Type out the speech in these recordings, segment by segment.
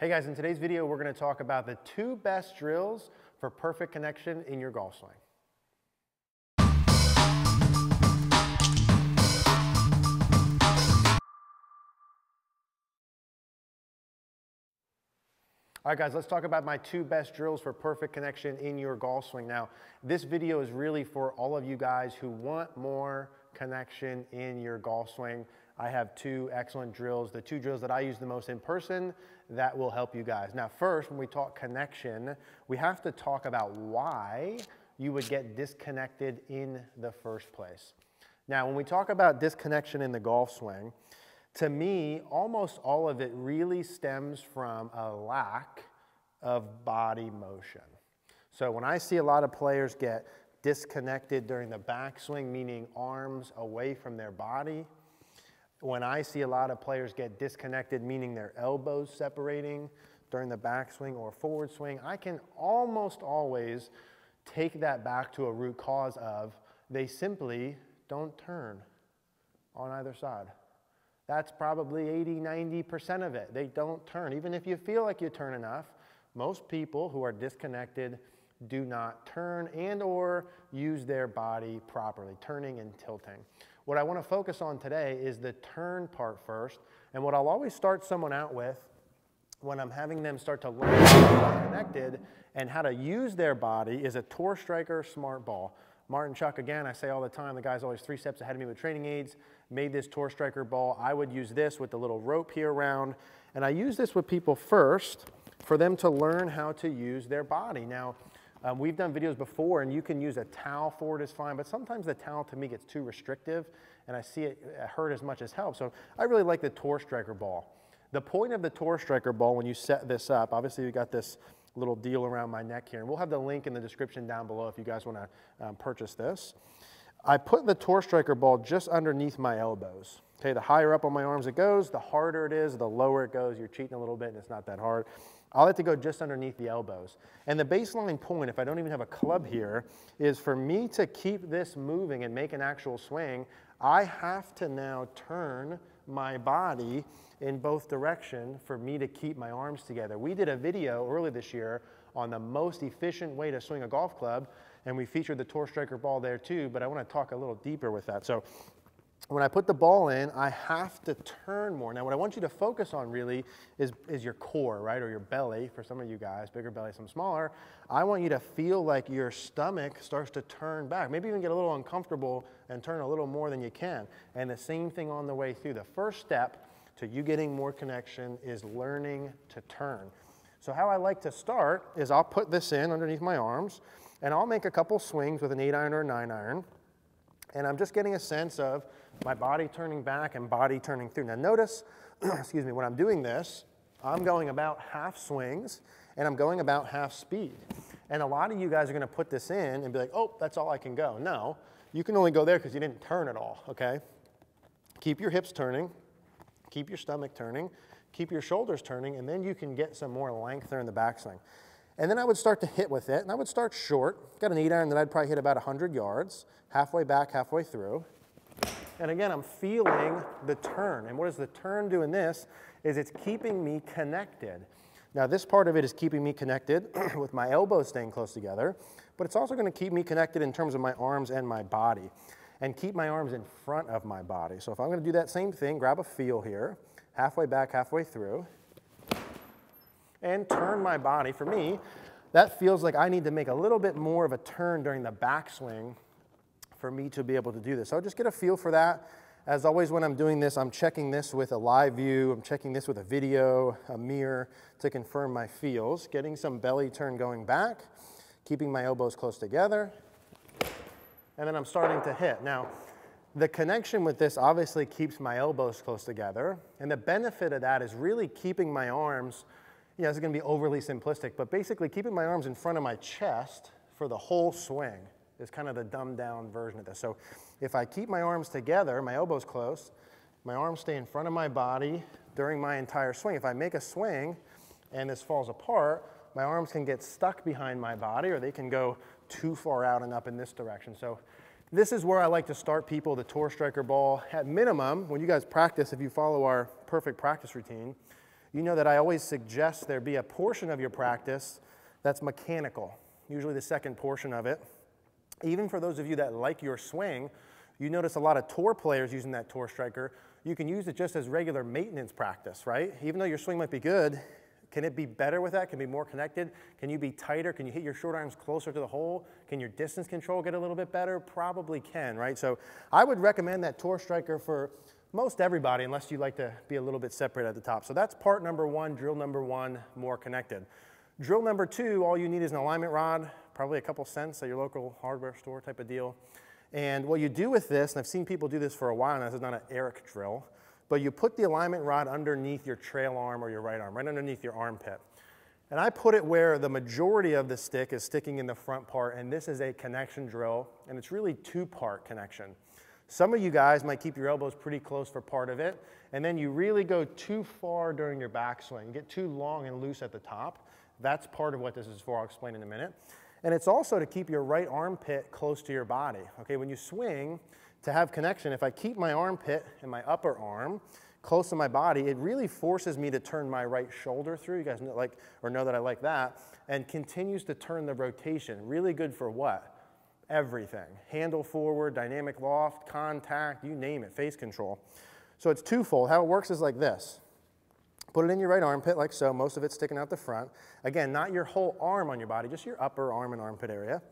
Hey guys, in today's video, we're gonna talk about the two best drills for perfect connection in your golf swing. All right, guys, let's talk about my two best drills for perfect connection in your golf swing. Now, this video is really for all of you guys who want more connection in your golf swing. I have two excellent drills, the two drills that I use the most in person that will help you guys. Now, first, when we talk connection, we have to talk about why you would get disconnected in the first place. Now, when we talk about disconnection in the golf swing, to me, almost all of it really stems from a lack of body motion. So when I see a lot of players get disconnected during the backswing, meaning arms away from their body, when I see a lot of players get disconnected, meaning their elbows separating during the backswing or forward swing, I can almost always take that back to a root cause of they simply don't turn on either side. That's probably 80, 90% of it. They don't turn. Even if you feel like you turn enough, most people who are disconnected do not turn and or use their body properly, turning and tilting. What I want to focus on today is the turn part first. And what I'll always start someone out with when I'm having them start to learn how to connected and how to use their body is a Tour Striker Smart Ball. Martin Chuck, again, I say all the time, the guy's always three steps ahead of me with training aids, made this Tour Striker ball. I would use this with the little rope here around. And I use this with people first for them to learn how to use their body. Now, um, we've done videos before and you can use a towel for it, is fine, but sometimes the towel to me gets too restrictive and I see it uh, hurt as much as help. So I really like the Tour Striker ball. The point of the Tour Striker ball when you set this up, obviously we got this little deal around my neck here and we'll have the link in the description down below if you guys want to um, purchase this. I put the Tour Striker ball just underneath my elbows. Okay, the higher up on my arms it goes, the harder it is, the lower it goes. You're cheating a little bit and it's not that hard. I like to go just underneath the elbows. And the baseline point, if I don't even have a club here, is for me to keep this moving and make an actual swing, I have to now turn my body in both direction for me to keep my arms together. We did a video early this year on the most efficient way to swing a golf club, and we featured the Tour Striker ball there too, but I want to talk a little deeper with that. So when I put the ball in, I have to turn more. Now, what I want you to focus on really is, is your core, right, or your belly. For some of you guys, bigger belly, some smaller. I want you to feel like your stomach starts to turn back. Maybe even get a little uncomfortable and turn a little more than you can. And the same thing on the way through. The first step to you getting more connection is learning to turn. So how I like to start is I'll put this in underneath my arms, and I'll make a couple swings with an 8 iron or a 9 iron. And I'm just getting a sense of my body turning back and body turning through. Now notice, excuse me, when I'm doing this, I'm going about half swings and I'm going about half speed. And a lot of you guys are gonna put this in and be like, oh, that's all I can go. No, you can only go there because you didn't turn at all, okay? Keep your hips turning, keep your stomach turning, keep your shoulders turning, and then you can get some more length there in the backswing. And then I would start to hit with it, and I would start short. Got an eight iron that I'd probably hit about 100 yards, halfway back, halfway through. And again, I'm feeling the turn. And what is the turn doing this is it's keeping me connected. Now this part of it is keeping me connected with my elbows staying close together, but it's also gonna keep me connected in terms of my arms and my body and keep my arms in front of my body. So if I'm gonna do that same thing, grab a feel here, halfway back, halfway through, and turn my body. For me, that feels like I need to make a little bit more of a turn during the backswing for me to be able to do this. So just get a feel for that. As always, when I'm doing this, I'm checking this with a live view. I'm checking this with a video, a mirror to confirm my feels. Getting some belly turn going back, keeping my elbows close together. And then I'm starting to hit. Now, the connection with this obviously keeps my elbows close together. And the benefit of that is really keeping my arms, know, it's gonna be overly simplistic, but basically keeping my arms in front of my chest for the whole swing is kind of the dumbed down version of this. So if I keep my arms together, my elbows close, my arms stay in front of my body during my entire swing. If I make a swing and this falls apart, my arms can get stuck behind my body or they can go too far out and up in this direction. So this is where I like to start people, the Tour Striker ball. At minimum, when you guys practice, if you follow our perfect practice routine, you know that I always suggest there be a portion of your practice that's mechanical, usually the second portion of it. Even for those of you that like your swing, you notice a lot of tour players using that tour striker. You can use it just as regular maintenance practice, right? Even though your swing might be good, can it be better with that? Can it be more connected? Can you be tighter? Can you hit your short arms closer to the hole? Can your distance control get a little bit better? Probably can, right? So I would recommend that tour striker for most everybody unless you like to be a little bit separate at the top. So that's part number one, drill number one, more connected. Drill number two, all you need is an alignment rod, probably a couple cents at your local hardware store type of deal. And what you do with this, and I've seen people do this for a while, and this is not an Eric drill, but you put the alignment rod underneath your trail arm or your right arm, right underneath your armpit. And I put it where the majority of the stick is sticking in the front part, and this is a connection drill, and it's really two-part connection. Some of you guys might keep your elbows pretty close for part of it, and then you really go too far during your backswing, get too long and loose at the top. That's part of what this is for, I'll explain in a minute. And it's also to keep your right armpit close to your body. Okay, when you swing, to have connection, if I keep my armpit and my upper arm close to my body, it really forces me to turn my right shoulder through. You guys know, like, or know that I like that, and continues to turn the rotation. Really good for what? Everything. Handle forward, dynamic loft, contact, you name it, face control. So it's twofold. How it works is like this. Put it in your right armpit like so, most of it sticking out the front. Again, not your whole arm on your body, just your upper arm and armpit area.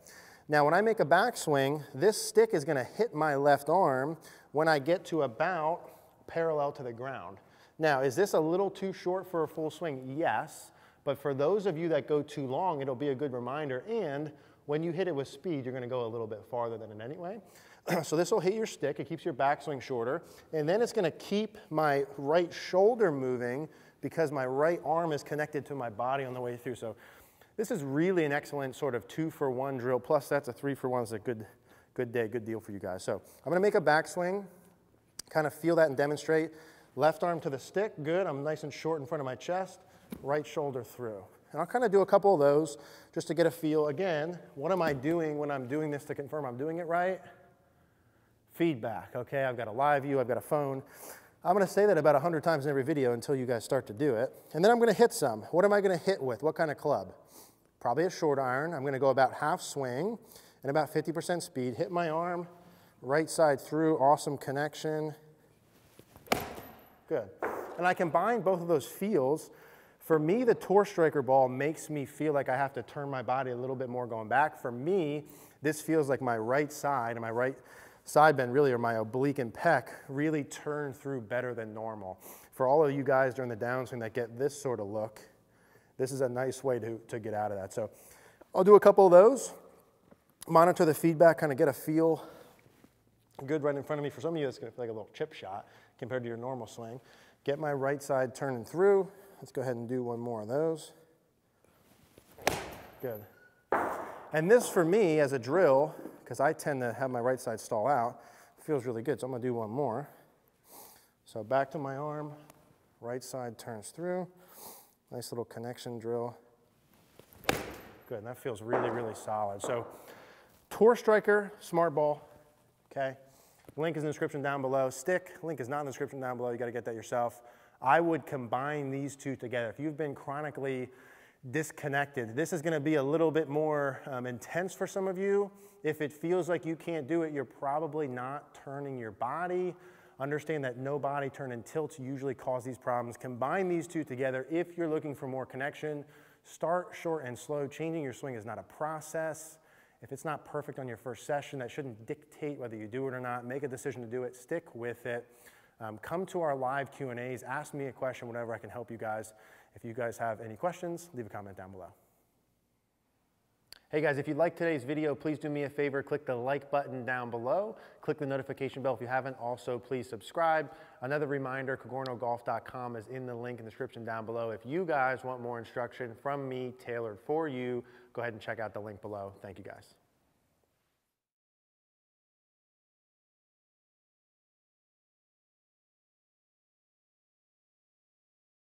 Now, when I make a backswing, this stick is gonna hit my left arm when I get to about parallel to the ground. Now, is this a little too short for a full swing? Yes, but for those of you that go too long, it'll be a good reminder. And when you hit it with speed, you're gonna go a little bit farther than it anyway. so this will hit your stick, it keeps your backswing shorter, and then it's gonna keep my right shoulder moving because my right arm is connected to my body on the way through. So this is really an excellent sort of two for one drill. Plus that's a three for one. It's a good, good day, good deal for you guys. So I'm gonna make a backswing, kind of feel that and demonstrate. Left arm to the stick, good. I'm nice and short in front of my chest. Right shoulder through. And I'll kind of do a couple of those just to get a feel. Again, what am I doing when I'm doing this to confirm I'm doing it right? Feedback, okay? I've got a live view, I've got a phone. I'm to say that about 100 times in every video until you guys start to do it. And then I'm going to hit some. What am I going to hit with? What kind of club? probably a short iron. I'm gonna go about half swing and about 50% speed. Hit my arm, right side through, awesome connection. Good. And I combine both of those feels. For me, the tour striker ball makes me feel like I have to turn my body a little bit more going back. For me, this feels like my right side and my right side bend really, or my oblique and pec, really turn through better than normal. For all of you guys during the downswing that get this sort of look, this is a nice way to, to get out of that. So I'll do a couple of those, monitor the feedback, kind of get a feel good right in front of me. For some of you, going to feel like a little chip shot compared to your normal swing. Get my right side turning through. Let's go ahead and do one more of those. Good. And this for me as a drill, because I tend to have my right side stall out, feels really good. So I'm to do one more. So back to my arm, right side turns through. Nice little connection drill. Good, and that feels really, really solid. So Tour Striker Smart Ball, okay? Link is in the description down below. Stick, link is not in the description down below. You gotta get that yourself. I would combine these two together. If you've been chronically disconnected, this is gonna be a little bit more um, intense for some of you. If it feels like you can't do it, you're probably not turning your body Understand that no body turn and tilts usually cause these problems. Combine these two together if you're looking for more connection. Start short and slow. Changing your swing is not a process. If it's not perfect on your first session, that shouldn't dictate whether you do it or not. Make a decision to do it. Stick with it. Um, come to our live Q&As. Ask me a question, whatever I can help you guys. If you guys have any questions, leave a comment down below. Hey guys, if you liked today's video, please do me a favor, click the like button down below, click the notification bell if you haven't, also please subscribe. Another reminder, cogornogolf.com is in the link in the description down below. If you guys want more instruction from me tailored for you, go ahead and check out the link below. Thank you guys.